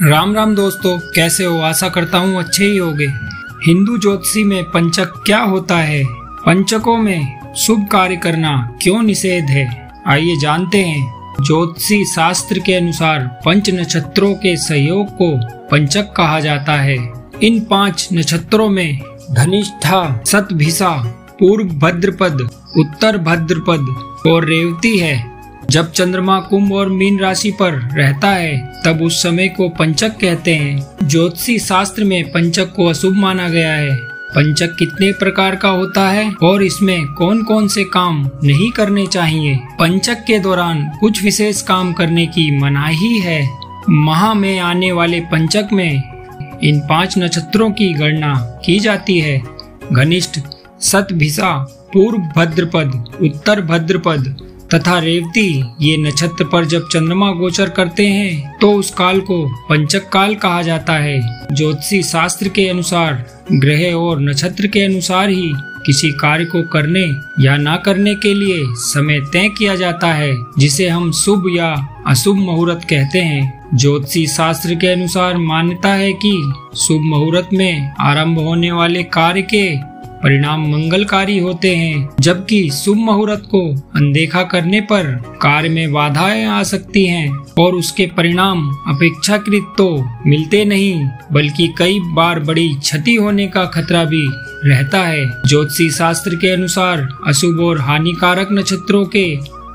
राम राम दोस्तों, कैसे हो? आशा करता हूँ अच्छे ही होगे। हिंदू ज्योतिषी में पंचक क्या होता है? पंचकों में शुभ कार्य करना क्यों निषेध है? आइए जानते हैं। ज्योतिषी शास्त्र के अनुसार पंच नक्षत्रों के सहयोग को पंचक कहा जाता है। इन पाँच नक्षत्रों में धनिष्ठा, सतभिषा, पूर्व भद्रपद, उत्तर भद्रपद और रेवती है। जब चंद्रमा कुंभ और मीन राशि पर रहता है, तब उस समय को पंचक कहते हैं। ज्योतिषी शास्त्र में पंचक को अशुभ माना गया है। पंचक कितने प्रकार का होता है और इसमें कौन कौन से काम नहीं करने चाहिए? पंचक के दौरान कुछ विशेष काम करने की मनाही है। माह में आने वाले पंचक में इन पाँच नक्षत्रों की गणना की जाती है। घनिष्ठ सतभिषा, पूर्व भद्रपद, उत्तर भद्रपद तथा रेवती ये नक्षत्र पर जब चंद्रमा गोचर करते हैं तो उस काल को पंचक काल कहा जाता है। ज्योतिषी शास्त्र के अनुसार, ग्रह और नक्षत्र के अनुसार ही किसी कार्य को करने या ना करने के लिए समय तय किया जाता है, जिसे हम शुभ या अशुभ मुहूर्त कहते हैं। ज्योतिषी शास्त्र के अनुसार मान्यता है कि शुभ मुहूर्त में आरंभ होने वाले कार्य के परिणाम मंगलकारी होते हैं, जबकि शुभ मुहूर्त को अनदेखा करने पर कार्य में बाधाएँ आ सकती हैं और उसके परिणाम अपेक्षाकृत तो मिलते नहीं, बल्कि कई बार बड़ी क्षति होने का खतरा भी रहता है। ज्योतिषी शास्त्र के अनुसार अशुभ और हानिकारक नक्षत्रों के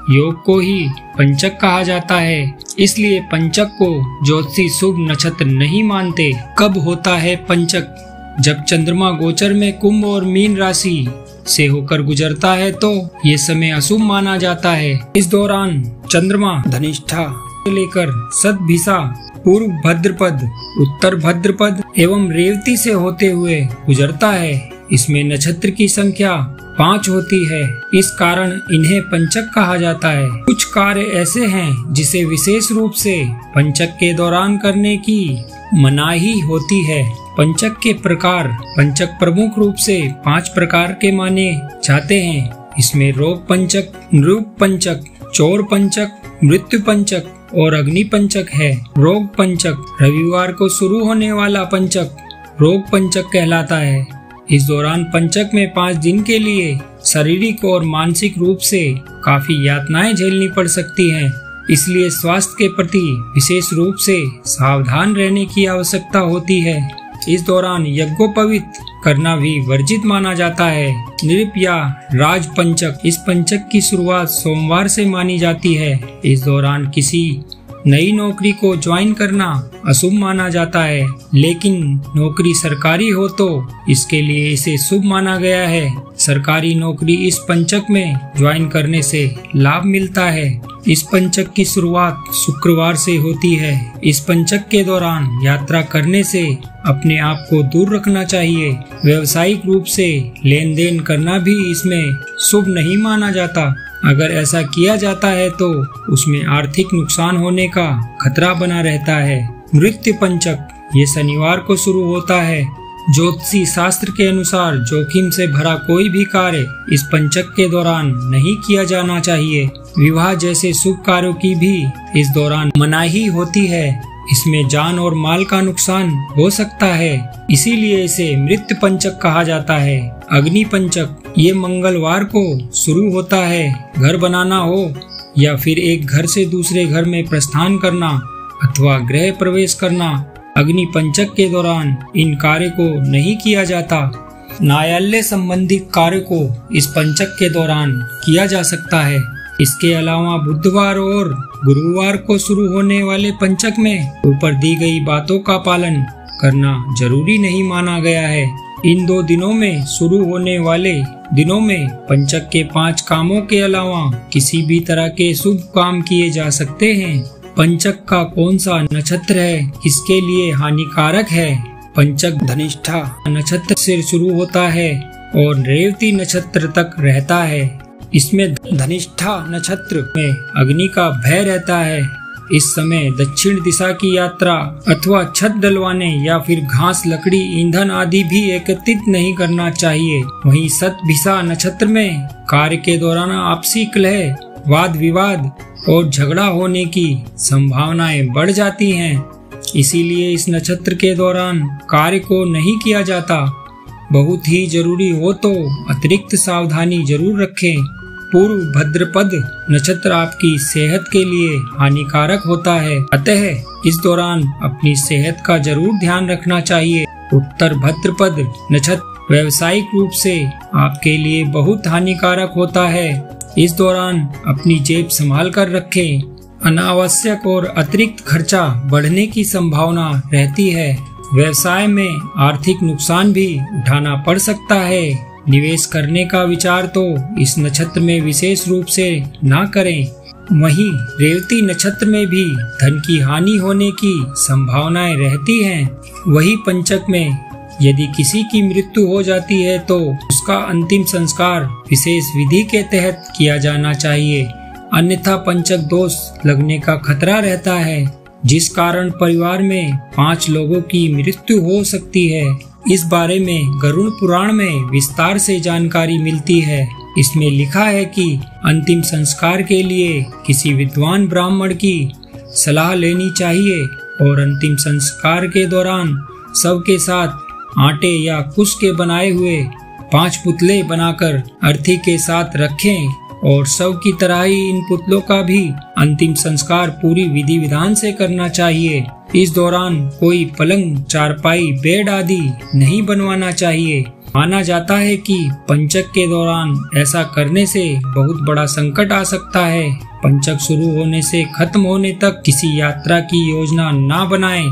योग को ही पंचक कहा जाता है। इसलिए पंचक को ज्योतिषी शुभ नक्षत्र नहीं मानते। कब होता है पंचक? जब चंद्रमा गोचर में कुंभ और मीन राशि से होकर गुजरता है तो ये समय अशुभ माना जाता है। इस दौरान चंद्रमा धनिष्ठा लेकर सदभिषा पूर्व भद्रपद, उत्तर भद्रपद एवं रेवती से होते हुए गुजरता है। इसमें नक्षत्र की संख्या पाँच होती है। इस कारण इन्हें पंचक कहा जाता है। कुछ कार्य ऐसे हैं जिसे विशेष रूप से पंचक के दौरान करने की मनाही होती है। पंचक के प्रकार, पंचक प्रमुख रूप से पाँच प्रकार के माने जाते हैं। इसमें रोग पंचक, नृप पंचक, चोर पंचक, मृत्यु पंचक और अग्नि पंचक है। रोग पंचक रविवार को शुरू होने वाला पंचक रोग पंचक कहलाता है। इस दौरान पंचक में पाँच दिन के लिए शारीरिक और मानसिक रूप से काफ़ी यातनाएँ झेलनी पड़ सकती हैं। इसलिए स्वास्थ्य के प्रति विशेष रूप से सावधान रहने की आवश्यकता होती है। इस दौरान यज्ञोपवित करना भी वर्जित माना जाता है। नृप या राज पंचक इस पंचक की शुरुआत सोमवार से मानी जाती है। इस दौरान किसी नई नौकरी को ज्वाइन करना अशुभ माना जाता है, लेकिन नौकरी सरकारी हो तो इसके लिए इसे शुभ माना गया है। सरकारी नौकरी इस पंचक में ज्वाइन करने से लाभ मिलता है। इस पंचक की शुरुआत शुक्रवार से होती है। इस पंचक के दौरान यात्रा करने से अपने आप को दूर रखना चाहिए। व्यवसायिक रूप से लेन देन करना भी इसमें शुभ नहीं माना जाता। अगर ऐसा किया जाता है तो उसमें आर्थिक नुकसान होने का खतरा बना रहता है। मृत्यु पंचक ये शनिवार को शुरू होता है। ज्योतिषी शास्त्र के अनुसार जोखिम से भरा कोई भी कार्य इस पंचक के दौरान नहीं किया जाना चाहिए। विवाह जैसे शुभ कार्यों की भी इस दौरान मनाही होती है। इसमें जान और माल का नुकसान हो सकता है। इसीलिए इसे मृत पंचक कहा जाता है। अग्नि पंचक, ये मंगलवार को शुरू होता है। घर बनाना हो या फिर एक घर से दूसरे घर में प्रस्थान करना अथवा गृह प्रवेश करना अग्नि पंचक के दौरान इन कार्य को नहीं किया जाता। न्यायालय संबंधित कार्य को इस पंचक के दौरान किया जा सकता है। इसके अलावा बुधवार और गुरुवार को शुरू होने वाले पंचक में ऊपर दी गई बातों का पालन करना ज़रूरी नहीं माना गया है। इन दो दिनों में शुरू होने वाले दिनों में पंचक के पाँच कामों के अलावा किसी भी तरह के शुभ काम किए जा सकते हैं। पंचक का कौन सा नक्षत्र है? इसके लिए हानिकारक है। पंचक धनिष्ठा नक्षत्र से शुरू होता है और रेवती नक्षत्र तक रहता है। इसमें धनिष्ठा नक्षत्र में अग्नि का भय रहता है। इस समय दक्षिण दिशा की यात्रा अथवा छत डलवाने या फिर घास, लकड़ी, ईंधन आदि भी एकत्रित नहीं करना चाहिए। वहीं सत भिसा नक्षत्र में कार्य के दौरान आपसी कलह वाद विवाद और झगड़ा होने की संभावनाएँ बढ़ जाती हैं। इसीलिए इस नक्षत्र के दौरान कार्य को नहीं किया जाता। बहुत ही ज़रूरी हो तो अतिरिक्त सावधानी ज़रूर रखें। पूर्व भद्रपद नक्षत्र आपकी सेहत के लिए हानिकारक होता है। अतः इस दौरान अपनी सेहत का ज़रूर ध्यान रखना चाहिए। उत्तर भद्रपद नक्षत्र व्यवसायिक रूप से आपके लिए बहुत हानिकारक होता है। इस दौरान अपनी जेब संभाल कर रखें। अनावश्यक और अतिरिक्त खर्चा बढ़ने की संभावना रहती है। व्यवसाय में आर्थिक नुकसान भी उठाना पड़ सकता है। निवेश करने का विचार तो इस नक्षत्र में विशेष रूप से ना करें। वहीं रेवती नक्षत्र में भी धन की हानि होने की संभावनाएँ रहती हैं। वही पंचक में यदि किसी की मृत्यु हो जाती है तो उसका अंतिम संस्कार विशेष विधि के तहत किया जाना चाहिए। अन्यथा पंचक दोष लगने का खतरा रहता है, जिस कारण परिवार में पाँच लोगों की मृत्यु हो सकती है। इस बारे में गरुड़ पुराण में विस्तार से जानकारी मिलती है। इसमें लिखा है कि अंतिम संस्कार के लिए किसी विद्वान ब्राह्मण की सलाह लेनी चाहिए, और अंतिम संस्कार के दौरान सबके साथ आटे या कुश के बनाए हुए पाँच पुतले बनाकर अर्थी के साथ रखें और सब की तरह ही इन पुतलों का भी अंतिम संस्कार पूरी विधि विधान से करना चाहिए। इस दौरान कोई पलंग, चारपाई, बेड आदि नहीं बनवाना चाहिए। माना जाता है कि पंचक के दौरान ऐसा करने से बहुत बड़ा संकट आ सकता है। पंचक शुरू होने से खत्म होने तक किसी यात्रा की योजना ना बनाएँ।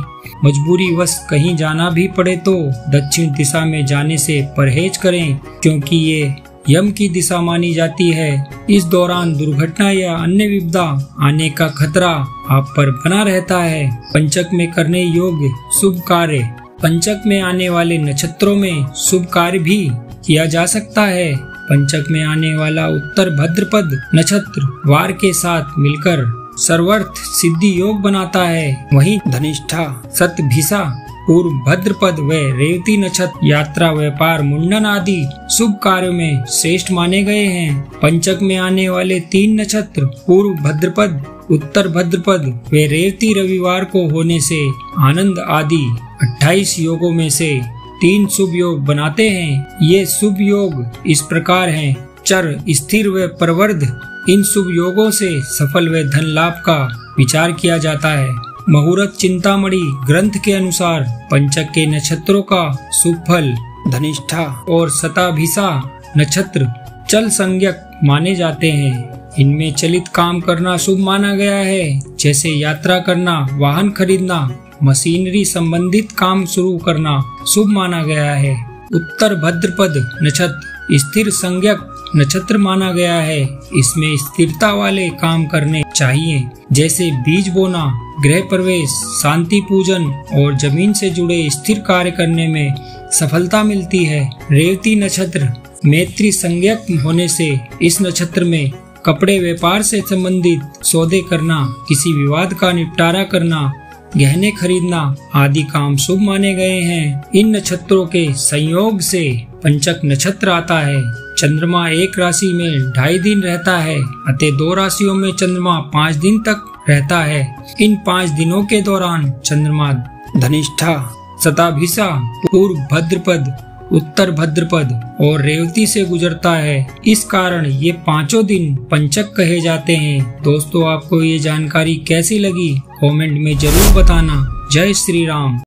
मजबूरी वश कहीं जाना भी पड़े तो दक्षिण दिशा में जाने से परहेज करें, क्योंकि ये यम की दिशा मानी जाती है। इस दौरान दुर्घटना या अन्य विपदा आने का खतरा आप पर बना रहता है। पंचक में करने योग्य शुभ कार्य पंचक में आने वाले नक्षत्रों में शुभ कार्य भी किया जा सकता है। पंचक में आने वाला उत्तर भद्रपद नक्षत्र वार के साथ मिलकर सर्वर्थ सिद्धि योग बनाता है। वहीं धनिष्ठा सत भिसा पूर्व भद्रपद व रेवती नक्षत्र यात्रा व्यापार मुंडन आदि शुभ कार्यों में श्रेष्ठ माने गए हैं। पंचक में आने वाले तीन नक्षत्र पूर्व भद्रपद, उत्तर भद्रपद व रेवती रविवार को होने से आनंद आदि 28 योगों में से तीन शुभ योग बनाते हैं। ये शुभ योग इस प्रकार हैं। चर, स्थिर व प्रवर्ध, इन शुभ योगों से सफल व धन लाभ का विचार किया जाता है। मुहूर्त चिंतामणि ग्रंथ के अनुसार, पंचक के नक्षत्रों का सुफल, धनिष्ठा और सताभिसा नक्षत्र चल संज्ञक माने जाते हैं। इनमें चलित काम करना शुभ माना गया है। जैसे यात्रा करना, वाहन खरीदना, मशीनरी संबंधित काम शुरू करना शुभ माना गया है। उत्तर भद्रपद नक्षत्र, स्थिर संज्ञक नक्षत्र माना गया है। इसमें स्थिरता वाले काम करने चाहिए। जैसे बीज बोना, गृह प्रवेश, शांति पूजन और ज़मीन से जुड़े स्थिर कार्य करने में सफलता मिलती है। रेवती नक्षत्र, मैत्री संज्ञक होने से इस नक्षत्र में कपड़े व्यापार से संबंधित सौदे करना, किसी विवाद का निपटारा करना, गहने खरीदना आदि काम शुभ माने गए हैं। इन नक्षत्रों के संयोग से पंचक नक्षत्र आता है। चंद्रमा एक राशि में ढाई दिन रहता है अतः दो राशियों में चंद्रमा पाँच दिन तक रहता है। इन पाँच दिनों के दौरान चंद्रमा धनिष्ठा सताभिषा पूर्व भद्रपद, उत्तर भद्रपद और रेवती से गुजरता है। इस कारण ये पाँचों दिन पंचक कहे जाते हैं। दोस्तों, आपको ये जानकारी कैसी लगी? कमेंट में ज़रूर बताना। जय श्री राम।